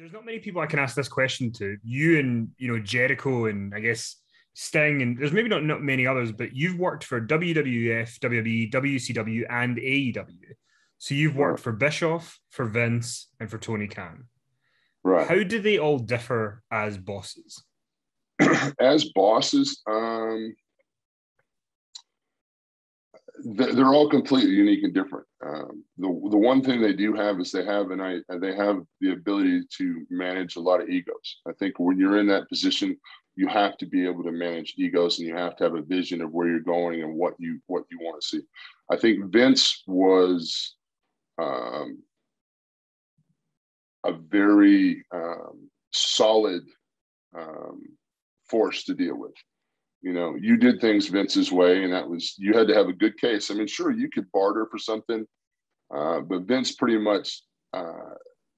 there's not many people I can ask this question to. You and you know Jericho and I guess Sting and there's maybe not not many others, but you've worked for WWF, WWE, WCW, and AEW. So you've worked for Bischoff, for Vince, and for Tony Khan. Right. How do they all differ as bosses? as bosses, um, they're all completely unique and different. Um, the the one thing they do have is they have and I they have the ability to manage a lot of egos. I think when you're in that position, you have to be able to manage egos and you have to have a vision of where you're going and what you what you want to see. I think Vince was um, a very um, solid um, force to deal with. You know, you did things Vince's way, and that was you had to have a good case. I mean, sure, you could barter for something, uh, but Vince pretty much uh,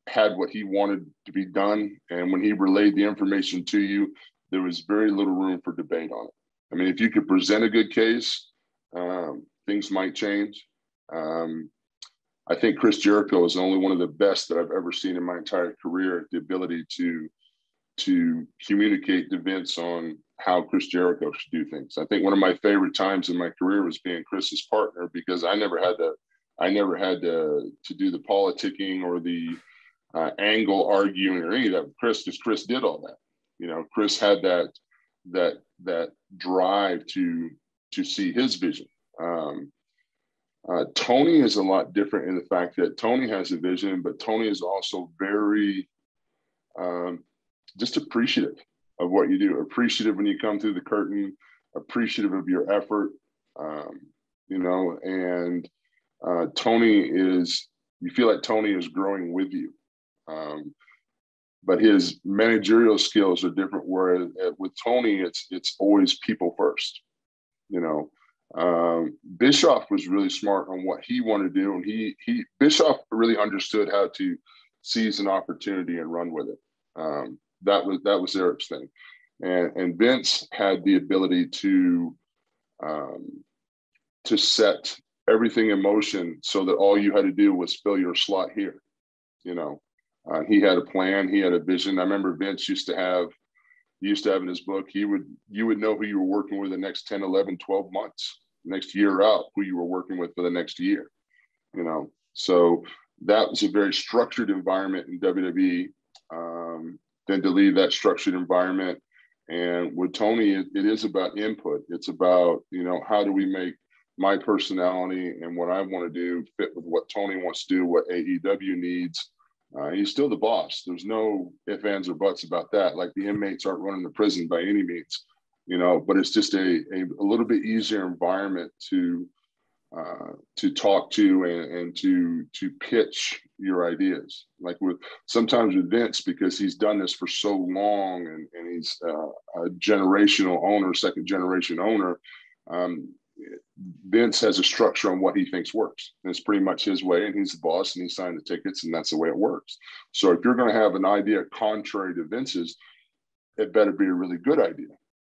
had what he wanted to be done, and when he relayed the information to you, there was very little room for debate on it. I mean, if you could present a good case, um, things might change. Um, I think Chris Jericho is only one of the best that I've ever seen in my entire career. The ability to to communicate to Vince on how Chris Jericho should do things. I think one of my favorite times in my career was being Chris's partner because I never had to I never had to to do the politicking or the uh, angle arguing or any of that. Chris, because Chris did all that. You know, Chris had that that that drive to to see his vision. Um, uh, Tony is a lot different in the fact that Tony has a vision, but Tony is also very um, just appreciative of what you do, appreciative when you come through the curtain, appreciative of your effort, um, you know, and uh, Tony is, you feel like Tony is growing with you. Um, but his managerial skills are different. Whereas uh, with Tony, it's it's always people first. You know, um, Bischoff was really smart on what he wanted to do, and he he Bischoff really understood how to seize an opportunity and run with it. Um, that was that was Eric's thing, and and Vince had the ability to um, to set everything in motion so that all you had to do was fill your slot here. You know, uh, he had a plan, he had a vision. I remember Vince used to have he used to have in his book he would you would know who you were working with the next 10 11 12 months next year out who you were working with for the next year you know so that was a very structured environment in wwe um, then to leave that structured environment and with tony it, it is about input it's about you know how do we make my personality and what i want to do fit with what tony wants to do what aew needs uh, he's still the boss. There's no ifs, ands, or buts about that. Like the inmates aren't running the prison by any means you know, but it's just a, a, a little bit easier environment to uh, to talk to and, and to to pitch your ideas. Like with sometimes with Vince, because he's done this for so long and, and he's uh, a generational owner, second generation owner. Um, Vince has a structure on what he thinks works. And it's pretty much his way, and he's the boss, and he signed the tickets, and that's the way it works. So if you're going to have an idea contrary to Vince's, it better be a really good idea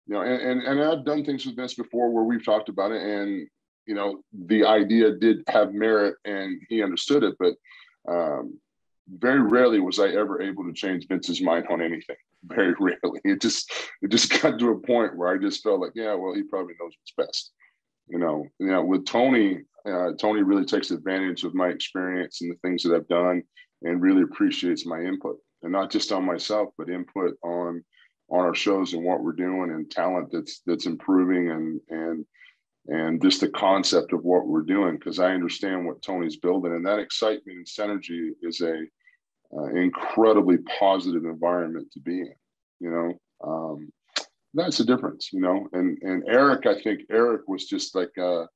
you know, and, and, and I've done things with Vince before where we've talked about it and, you know, the idea did have merit and he understood it, but um, very rarely was I ever able to change Vince's mind on anything. Very rarely. It just, it just got to a point where I just felt like, yeah, well, he probably knows what's best. You know, you know, with Tony, uh, Tony really takes advantage of my experience and the things that I've done and really appreciates my input and not just on myself, but input on on our shows and what we're doing and talent that's that's improving and and and just the concept of what we're doing because I understand what Tony's building and that excitement and synergy is a uh, incredibly positive environment to be in. You know, um, that's the difference. You know, and and Eric, I think Eric was just like uh,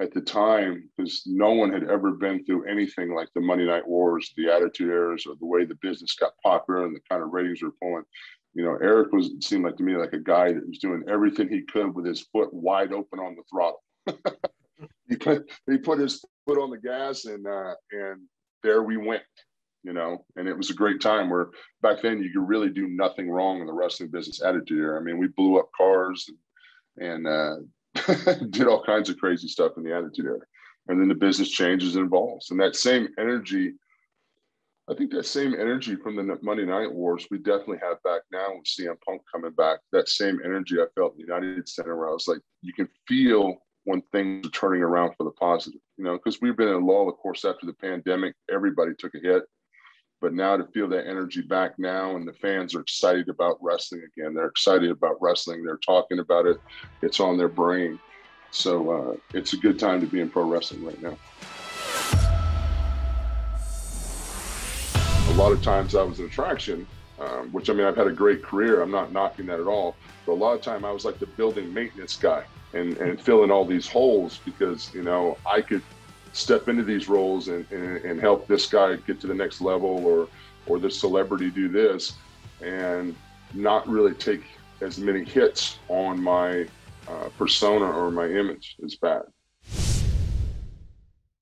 at the time because no one had ever been through anything like the Monday Night Wars, the Attitude Eras, or the way the business got popular and the kind of ratings were pulling you know, Eric was seemed like to me like a guy that was doing everything he could with his foot wide open on the throttle. he put he put his foot on the gas and uh, and there we went, you know. And it was a great time where back then you could really do nothing wrong in the wrestling business attitude era. I mean, we blew up cars and, and uh, did all kinds of crazy stuff in the attitude era. And then the business changes and evolves, and that same energy I think that same energy from the Monday Night Wars we definitely have back now with CM Punk coming back. That same energy I felt in the United Center where I was like, you can feel when things are turning around for the positive, you know, because we've been in a lull, of course, after the pandemic, everybody took a hit. But now to feel that energy back now, and the fans are excited about wrestling again. They're excited about wrestling. They're talking about it. It's on their brain. So uh, it's a good time to be in pro wrestling right now. A lot of times I was an attraction, um, which I mean, I've had a great career. I'm not knocking that at all. But a lot of time I was like the building maintenance guy and, and fill in all these holes because, you know, I could step into these roles and, and, and help this guy get to the next level or, or this celebrity do this and not really take as many hits on my uh, persona or my image as bad.